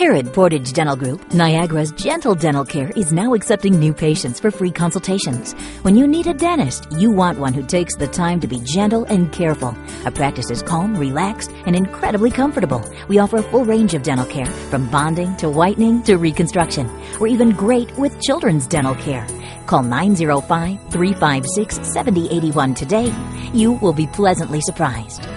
Herod Portage Dental Group, Niagara's gentle dental care, is now accepting new patients for free consultations. When you need a dentist, you want one who takes the time to be gentle and careful. Our practice is calm, relaxed, and incredibly comfortable. We offer a full range of dental care, from bonding to whitening to reconstruction. We're even great with children's dental care. Call 905 356 7081 today. You will be pleasantly surprised.